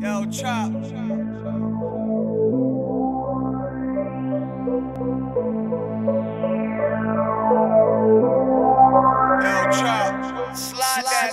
Yo, chop. Yo, chop. Slide that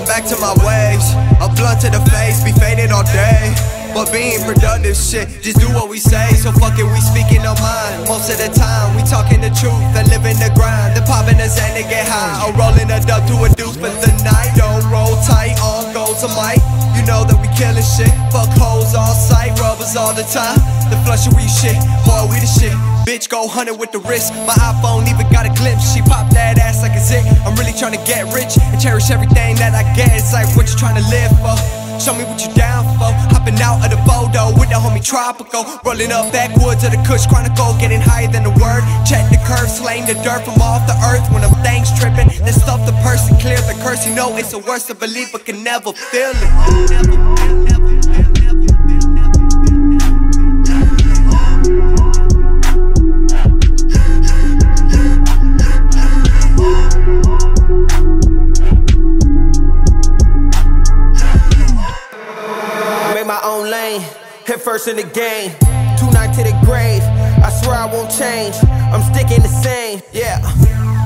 I'm back to my ways. A blunt to the face, be faded all day. But being productive shit, just do what we say. So fuck it, we speaking our mind. Most of the time, we talking the truth and living the grind. Then popping a Zan to get high. Or rolling a dub to a deuce for the night. Don't roll tight, on goes a mic. You know that we killing shit. Fuck hoes all sight, rubbers all the time. The flusher we shit, boy, we. Bitch, go hunting with the wrist. My iPhone even got a glimpse. She pop that ass like a zit. I'm really trying to get rich and cherish everything that I get. It's like what you trying to live for. Show me what you down for. Hopping out of the photo with the homie Tropical. Rolling up backwoods of the Kush Chronicle. Getting higher than the word. Check the curve, slaying the dirt from off the earth. When them things tripping, then stuff the person, clear the curse. You know it's the worst to believe, but can never feel it. Never, never, never, my own lane, hit first in the game. Two nine to the grave, I swear I won't change. I'm sticking the same, yeah.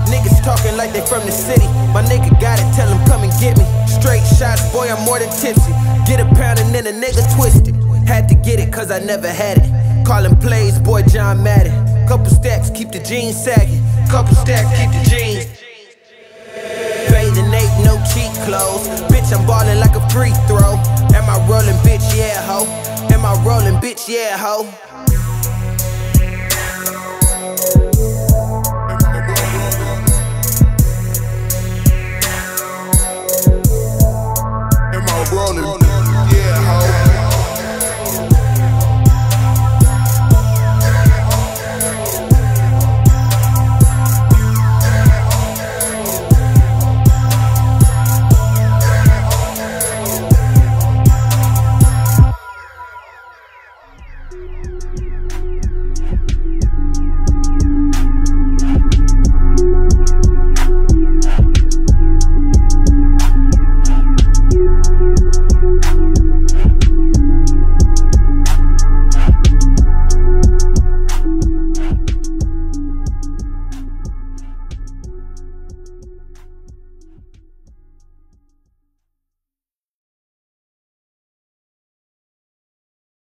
Niggas talking like they from the city. My nigga got it, tell him come and get me. Straight shots, boy, I'm more than tipsy. Get a pound and then a nigga twisted. Had to get it cause I never had it. Calling plays, boy, John Madden. Couple stacks, keep the jeans sagging. Couple stacks, keep the jeans. Bathing Ape, no cheat clothes. Bitch, I'm ballin' like a free throw. Yeah, ho.